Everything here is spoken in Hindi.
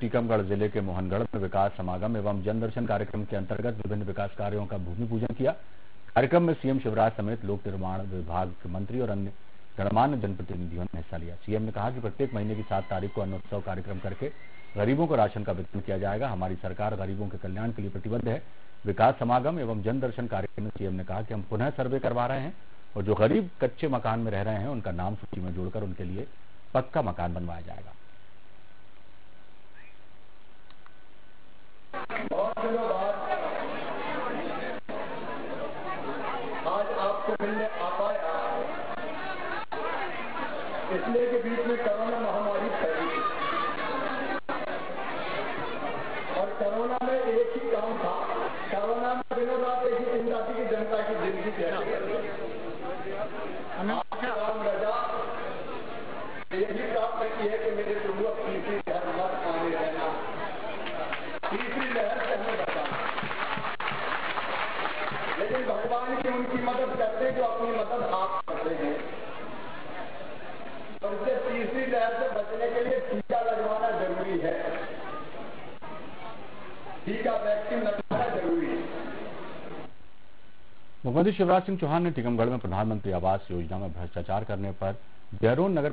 टीकमगढ़ ज़िले के मोहनगढ़ में विकास समागम एवं जनदर्शन कार्यक्रम के अंतर्गत विभिन्न विकास कार्यों का भूमि पूजन किया। कार्यक्रम में सीएम शिवराज समेत लोक निर्माण विभाग के मंत्री और अन्य गणमान्य जनप्रतिनिधियों ने हिस्सा लिया। सीएम ने कहा कि प्रत्येक महीने की सात तारीख को अन्नोत्सव कार्यक्रम करके गरीबों को राशन का वितरण किया जाएगा। हमारी सरकार गरीबों के कल्याण के लिए प्रतिबद्ध है। विकास समागम एवं जनदर्शन कार्यक्रम में सीएम ने कहा कि हम पुनः सर्वे करवा रहे हैं और जो गरीब कच्चे मकान में रह रहे हैं उनका नाम सूची में जोड़कर उनके लिए पक्का मकान बनवाया जाएगा। आज आपसे मिलने आ पाया इसलिए कि बीच में कोरोना महामारी फैली थी और कोरोना में एक ही काम था कोरोना में दिनों रात एक ही चिंता थी कि जनता की ज़िंदगी काम रजा यही प्राप्त की है कि मेरे प्रभु तीसरी लहर मत आने रहना तीसरी लहर से हमें बचाना लेकिन भगवान की उनकी मदद करते हैं जो अपनी मदद आप करते हैं। और इससे तीसरी लहर से बचने के लिए टीका लगवाना ज़रूरी है। टीका वैक्सीन लगवाना ज़रूरी है। मुख्यमंत्री शिवराज सिंह चौहान ने टीकमगढ़ में प्रधानमंत्री आवास योजना में भ्रष्टाचार करने पर देहरादून नगर